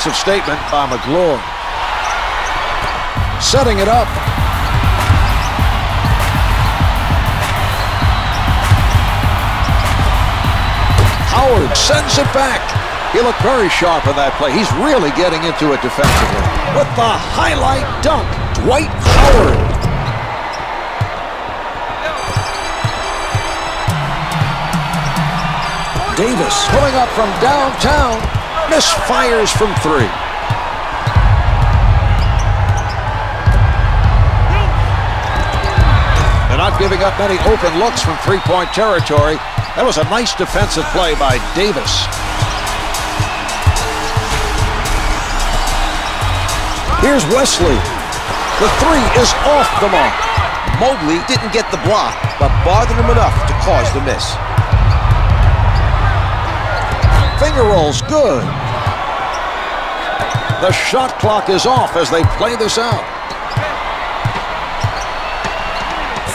defensive statement by Magloire. Setting it up. Howard sends it back. He looked very sharp in that play. He's really getting into it defensively. With the highlight dunk, Dwight Howard. Davis pulling up from downtown. Misfires from three. They're not giving up many open looks from three-point territory. That was a nice defensive play by Davis. Here's Wesley. The three is off the mark. Mobley didn't get the block, but bothered him enough to cause the miss. Finger rolls good. The shot clock is off as they play this out.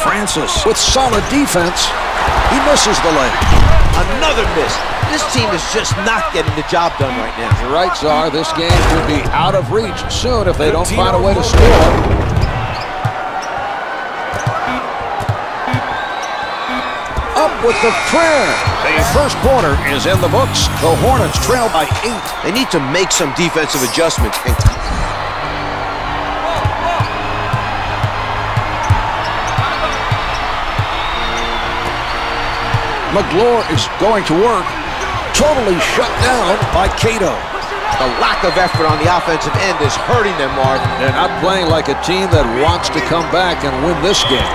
Francis with solid defense. He misses the leg. Another miss. This team is just not getting the job done right now. You're right, Czar. This game could be out of reach soon if they don't find a way to score. With the prayer. The first quarter is in the books. The Hornets trail by eight. They need to make some defensive adjustments. And Magloire is going to work. Totally shut down by Cato. the lack of effort on the offensive end is hurting them, Marv. They're not playing like a team that wants to come back and win this game.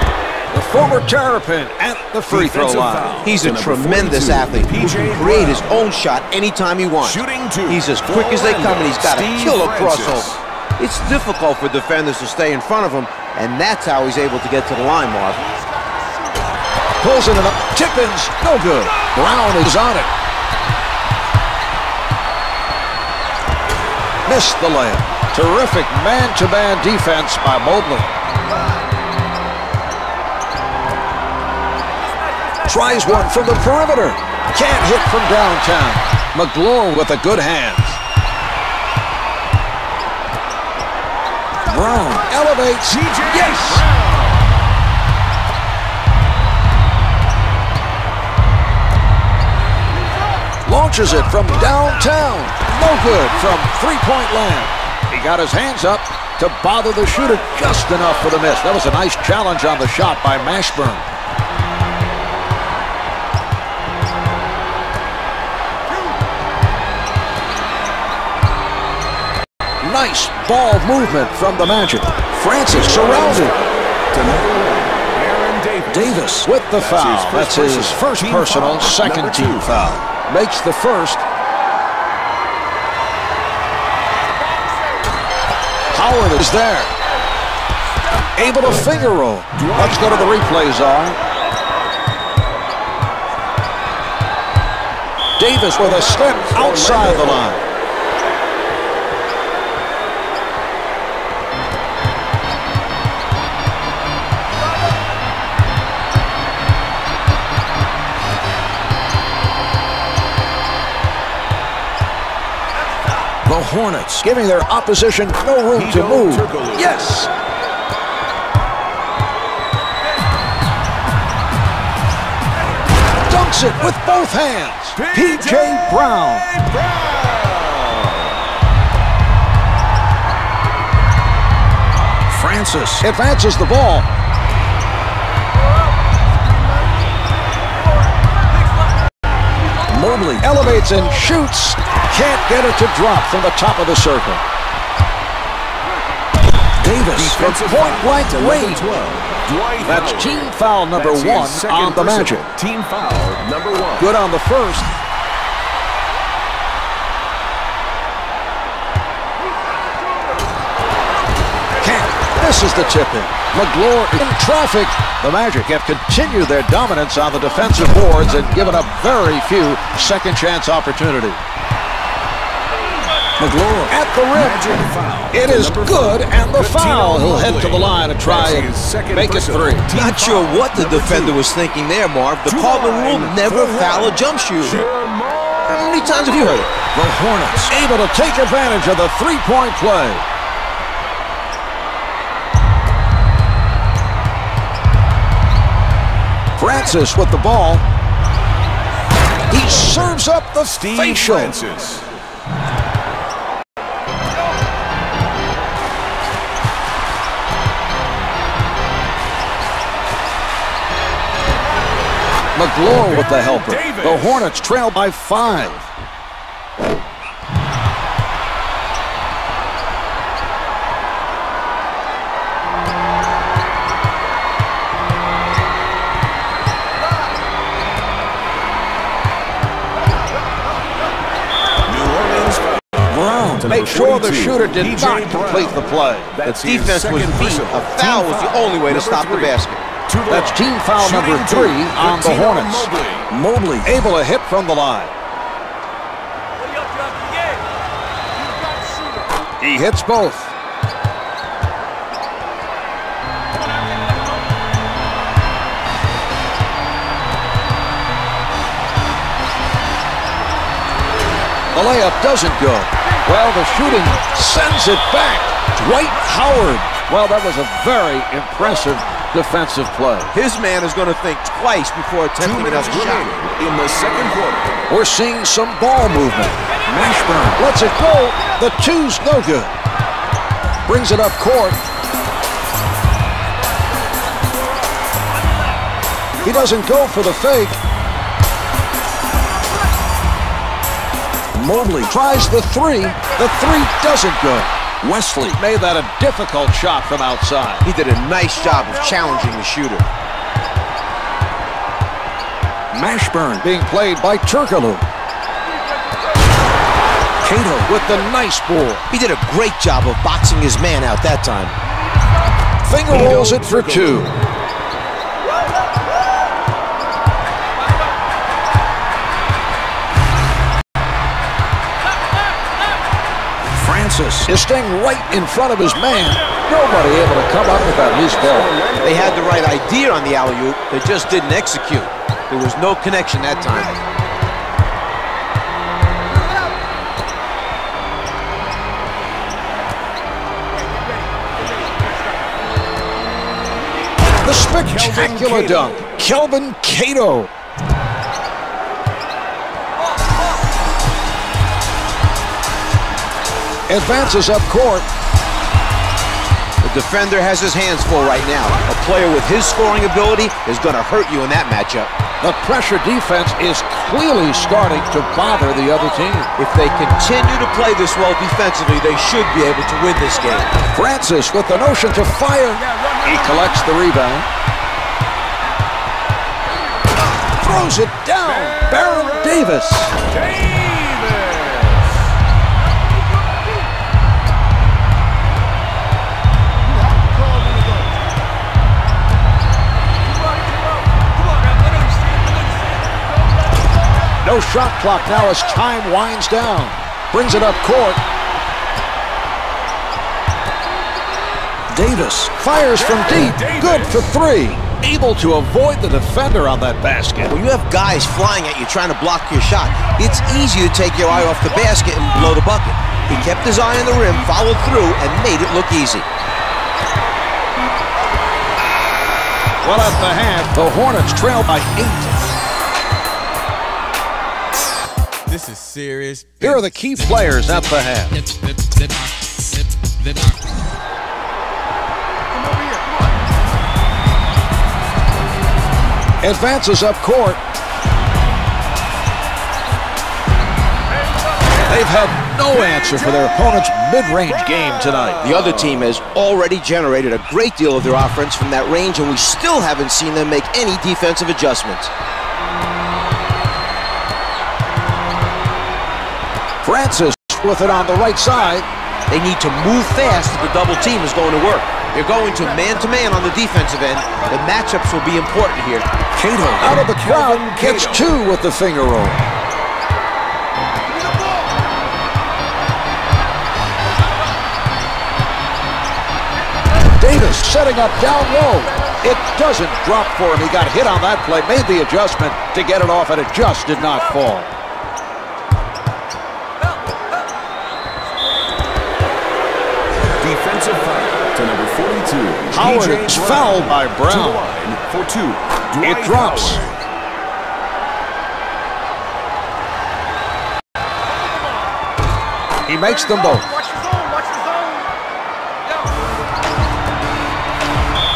The former Terrapin at the free throw line. foul. He's a tremendous 42, athlete who can create Brown. his own shot anytime he wants. Shooting two. He's as quick as they come, and he's got a Steve killer Francis. crossover. It's difficult for defenders to stay in front of him, and that's how he's able to get to the line, Marv. Pulls it up. Tippins, no good. Brown is on it. Missed the layup. Terrific man-to-man defense by Mobley. Tries one from the perimeter. Can't hit from downtown. Magloire with a good hands. Brown elevates. Yes! Launches it from downtown. No good from three-point land. He got his hands up to bother the shooter just enough for the miss. That was a nice challenge on the shot by Mashburn. Nice ball movement from the Magic. Francis surrounded. To number one, Baron Davis. With the foul. That's first his personal first personal, second team foul. Makes the first. Howard is there. Able to finger roll. Let's go to the replay czar. Davis with a step outside the line. Hornets giving their opposition no room to move. Turkoglu. Yes. Dunks it with both hands. P.J. Brown. Francis advances the ball. Mobley elevates and shoots. Can't get it to drop from the top of the circle. Davis from point-blank range. 12, That's team foul number That's his on the. Magic. Team foul number one. Good on the first. Can't. Misses the tip-in. Magloire in traffic. The Magic have continued their dominance on the defensive boards and given up very few second-chance opportunities. Magloire at the Magic rim. foul It to is number good, four, and the foul. He'll head to the line and try That's and make it three. Not sure what the defender two. was thinking there, Marv. The To Cardinal rule never foul a one. jump shooter. Jamal How many times have you heard it? The Hornets able to take advantage of the three-point play. Francis with the ball. He serves up the Steve facial. Francis. Magloire with the helper. The Hornets trail by five. New Orleans To make sure the shooter did not complete the play. That's his defense was beat. A foul was the only way to stop the basket. That's team foul Shooting number three on the Hornets. Mobley. Mobley able to hit from the line. He hits both. The layup doesn't go. Well, the shooting sends it back. Dwight Howard. Well, that was a very impressive defensive play. His man is going to think twice before Two attempting minutes another shot. remaining in the second quarter. We're seeing some ball movement. Mashburn lets it go. The two's no good. Brings it up court. He doesn't go for the fake. Mobley tries the three. The three doesn't go. Wesley made that a difficult shot from outside. He did a nice job of challenging the shooter. Mashburn being played by Turkoglu. Cato with the nice ball. He did a great job of boxing his man out that time. Finger rolls it for two. Francis is staying right in front of his man. Nobody able to come up with that loose ball. They had the right idea on the alley-oop. They just didn't execute. There was no connection that time. The spectacular Cato. dunk. Kelvin Cato. Advances up court. The defender has his hands full right now. A player with his scoring ability is going to hurt you in that matchup. The pressure defense is clearly starting to bother the other team. If they continue to play this well defensively, they should be able to win this game. Francis with the notion to fire. He collects the rebound. Throws it down. Baron Davis. No shot clock now as time winds down. Brings it up court. Davis fires from deep. Good for three. Able to avoid the defender on that basket. When you have guys flying at you trying to block your shot, it's easy to take your eye off the basket and blow the bucket. He kept his eye on the rim, followed through, and made it look easy. Well, at the half, the Hornets trail by eight. This is serious. Here are the key players at the half. Advances up court. They've had no answer for their opponent's mid-range game tonight. The other team has already generated a great deal of their offense from that range, and we still haven't seen them make any defensive adjustments. Francis with it on the right side. They need to move fast if the double team is going to work. They're going to man-to-man on the defensive end. The matchups will be important here. Cato out of the crowd gets two with the finger roll. Davis setting up down low. It doesn't drop for him. He got hit on that play, made the adjustment to get it off, and it just did not fall. Howard DJ is fouled by Brown. line for two. It drops. Howard. He makes them both.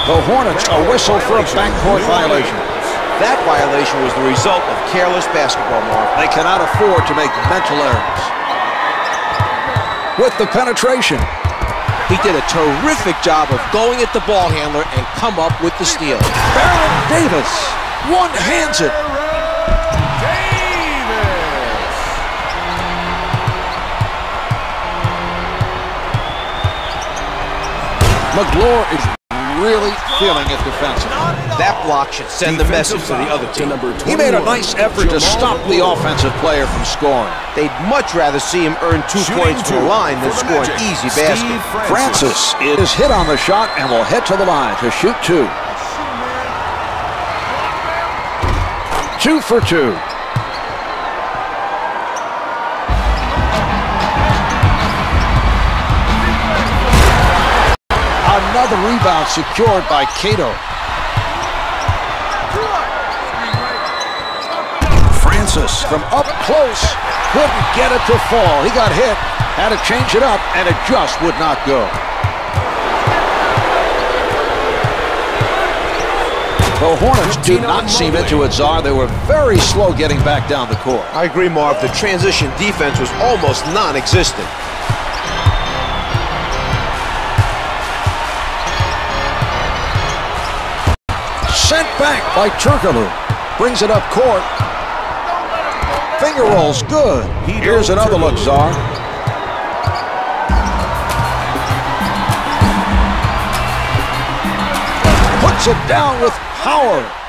The Hornets a whistle for a backcourt violation. That violation was the result of careless basketball, Marv. They cannot afford to make mental errors. With the penetration, He did a terrific job of going at the ball handler and come up with the steal. Baron Davis one-hands it. Magloire is really feeling it defensively. That block should send the message to the other team. number He made a nice effort to stop the offensive player from scoring. They'd much rather see him earn two Shooting points from the line than score an Magic, easy Steve basket. Francis is hit on the shot and will head to the line to shoot two. Two for two. Another rebound secured by Cato. Francis from up close couldn't get it to fall. He got hit, had to change it up, and it just would not go. The Hornets do not seem into it, Czar. They were very slow getting back down the court. I agree, Marv. The transition defense was almost non-existent. Sent back by Turkoglu. Brings it up court. Finger rolls good. Here's another look, Czar. Puts it down with Howard.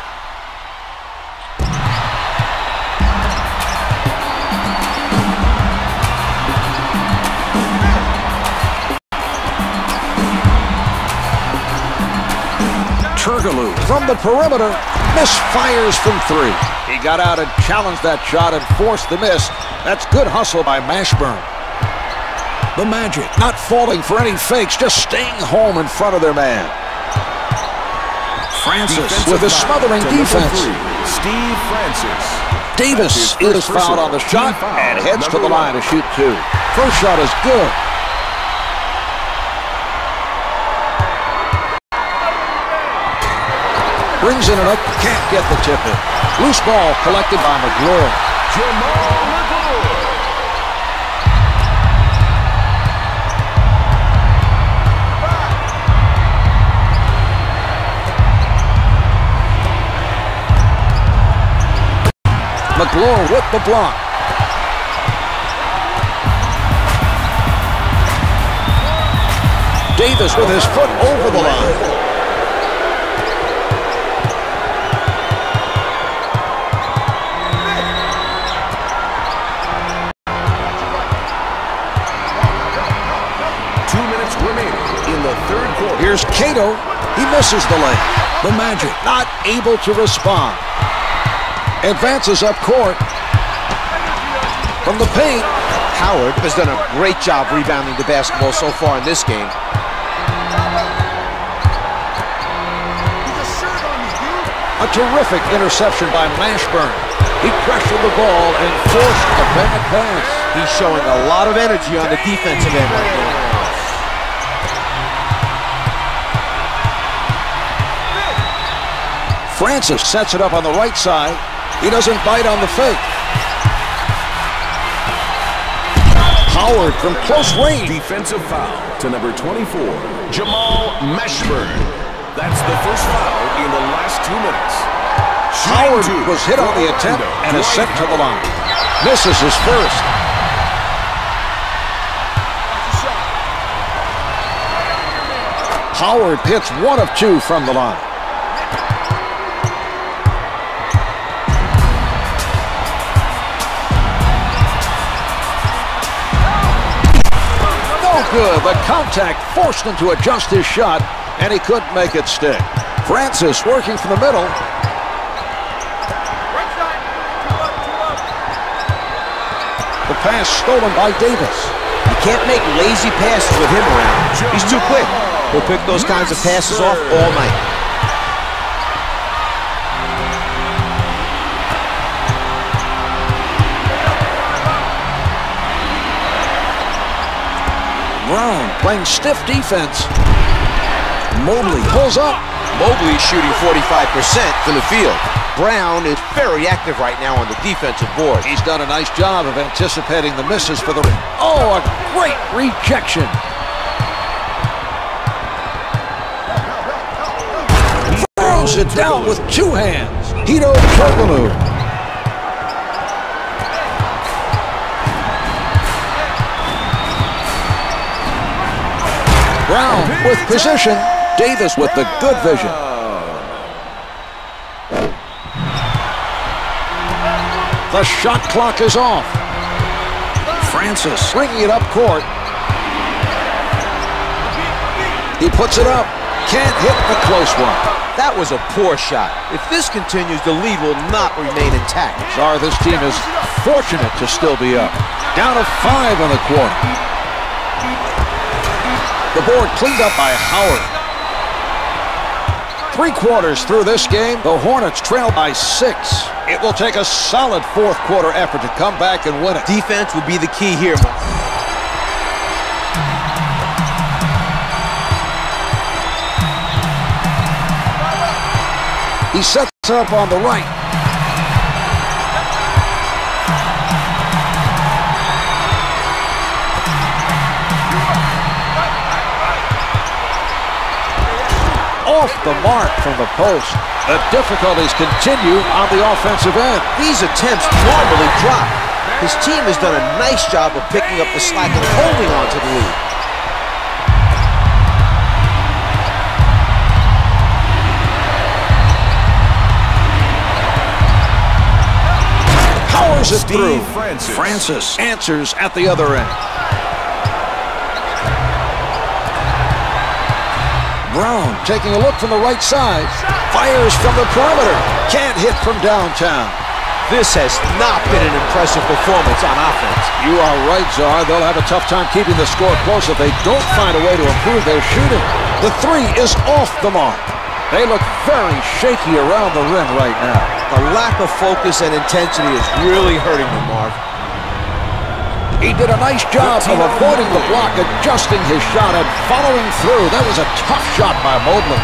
Turkoglu from the perimeter misfires from three. He got out and challenged that shot and forced the miss. That's good hustle by Mashburn. The Magic not falling for any fakes, just staying home in front of their man. Francis Defensive with a smothering defense. three, Steve Francis. Davis is fouled on the shot and heads to the line to shoot two. First shot is good. Brings in it up, can't get the tip in. Loose ball collected by Magloire. Jamal Magloire. Magloire with the block. Davis with his foot over the line. Here's Cato. He misses the lane. The Magic not able to respond. Advances up court. From the paint, Howard has done a great job rebounding the basketball so far in this game. a terrific interception by Mashburn. He pressured the ball and forced a bad pass. He's showing a lot of energy on the defensive end right now. Francis sets it up on the right side. He doesn't bite on the fake. Howard from close range. Defensive foul to number 24, Jamal Mashburn. That's the first foul in the last two minutes. Howard was hit on the attempt and is sent to the line. Misses his first. Howard hits one of two from the line. Good. The contact forced him to adjust his shot, and he couldn't make it stick. Francis working from the middle. The pass stolen by Davis. You can't make lazy passes with him around. He's too quick. He'll pick those kinds of passes off all night. Brown playing stiff defense. Mobley pulls up. Mobley shooting 45% from the field. Brown is very active right now on the defensive board. He's done a nice job of anticipating the misses for the... Oh, a great rejection. Throws it down with two hands. Hedo Turkoglu. Brown with position. Davis with the good vision. The shot clock is off. Francis swinging it up court. He puts it up. Can't hit the close one. That was a poor shot. If this continues, the lead will not remain intact. Sorry, this team is fortunate to still be up. Down to five in the quarter. The board cleaned up by Howard. Three quarters through this game, the Hornets trail by six. It will take a solid fourth quarter effort to come back and win it. Defense will be the key here. He sets up on the right. Off the mark from the post. The difficulties continue on the offensive end. These attempts normally drop. His team has done a nice job of picking up the slack and holding on to the lead. Powers it through. Francis. Francis answers at the other end. Brown taking a look from the right side. Fires from the perimeter. Can't hit from downtown. This has not been an impressive performance on offense. You are right, Czar. They'll have a tough time keeping the score close if they don't find a way to improve their shooting. The three is off the mark. They look very shaky around the rim right now. The lack of focus and intensity is really hurting them, Marv. He did a nice job of avoiding the block, adjusting his shot, and following through. That was a tough shot by Mobley.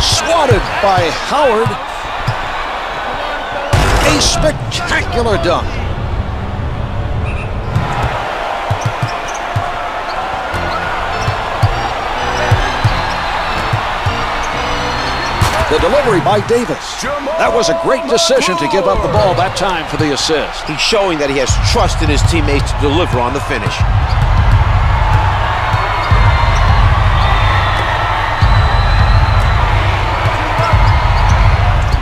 Swatted by Howard. A spectacular dunk. The delivery by Davis. That was a great decision to give up the ball that time for the assist. He's showing that he has trust in his teammates to deliver on the finish.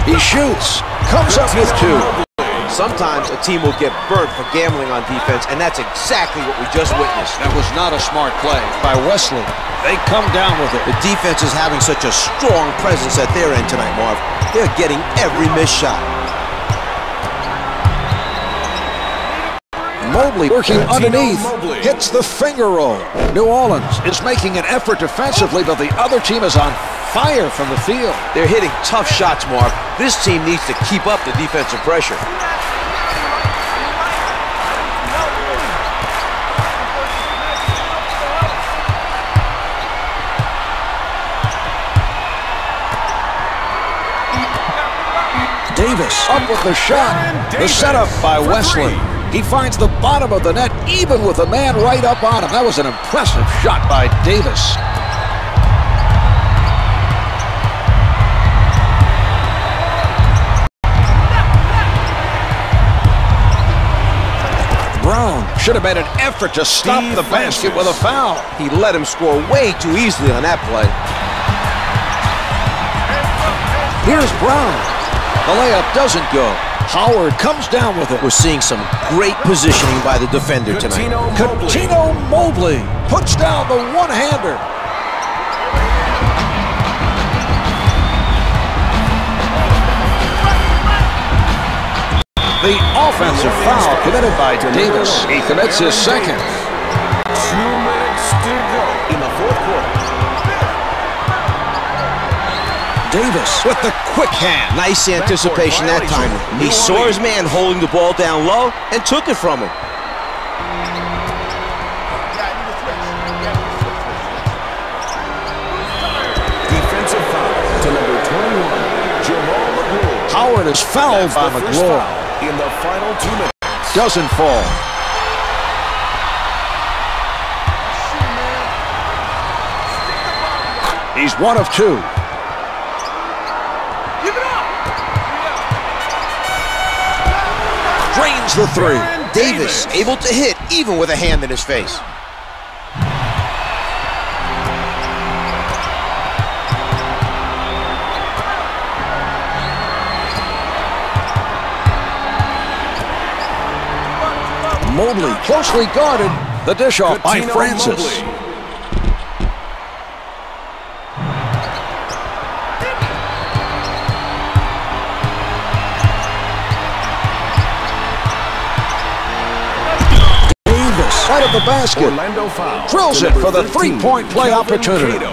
He shoots. Comes up with two. Sometimes a team will get burnt for gambling on defense, and that's exactly what we just witnessed. That was not a smart play by Wesley. They come down with it. The defense is having such a strong presence at their end tonight, Marv. They're getting every missed shot. Mobley working Tino underneath. Mobley. Hits the finger roll. New Orleans is making an effort defensively, but the other team is on fire from the field. They're hitting tough shots, Marv. This team needs to keep up the defensive pressure. Davis up with the shot. The setup by Wesley. He finds the bottom of the net even with the man right up on him. That was an impressive shot by Davis. Brown should have made an effort to stop Steve the basket Francis. with a foul. He let him score way too easily on that play. Here's Brown. The layup doesn't go. Howard comes down with it. We're seeing some great positioning by the defender tonight. Cuttino Mobley. Cuttino Mobley puts down the one-hander. The offensive foul committed by Davis. He commits his second. Two minutes to Davis with the quick hand. Nice anticipation that time. He saw his man holding the ball down low and took it from him. Defensive foul to number 21, Jamal Magloire. Howard is fouled by the first Magloire. foul in the final two minutes. Doesn't fall. He's one of two. The three. Davis able to hit even with a hand in his face. Mobley closely guarded. The dish off by Francis. Mobley. The basket. Orlando foul. Drills it for the three-point play opportunity. Cato.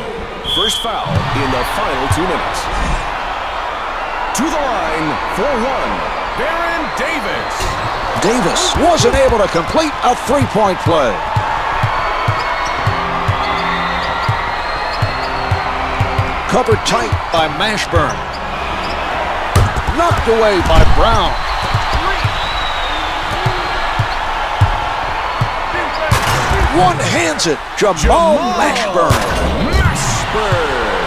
First foul in the final two minutes. To the line for one, Baron Davis. Davis wasn't able to complete a three-point play. Covered tight by Mashburn. Knocked away by Brown. One hands it. Jamal, Mashburn. Mashburn.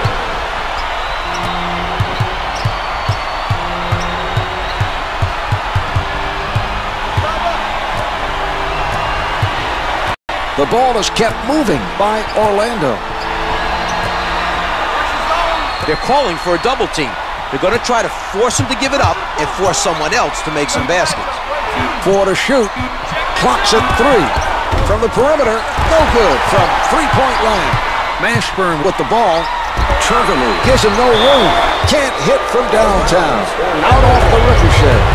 The ball is kept moving by Orlando. They're calling for a double team. They're going to try to force him to give it up and force someone else to make some baskets. Four to shoot. Clocks at three. From the perimeter, no good from three-point line. Mashburn with the ball. Turkoglu gives him no room. Can't hit from downtown. Out off the ricochet.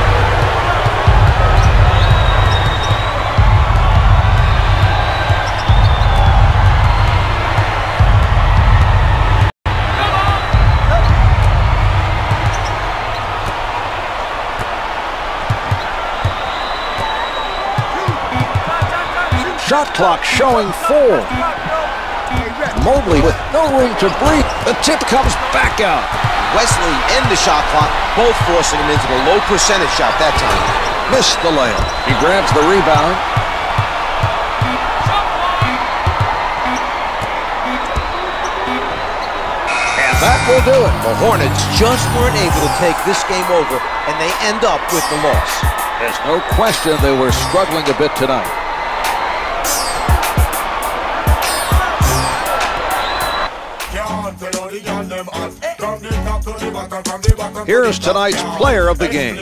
Shot clock showing four. Mobley with no room to breathe. The tip comes back out. Wesley and the shot clock both forcing him into the low percentage shot that time. Missed the layup. He grabs the rebound. And that will do it. The Hornets just weren't able to take this game over, and they end up with the loss. There's no question they were struggling a bit tonight. Here's tonight's player of the game.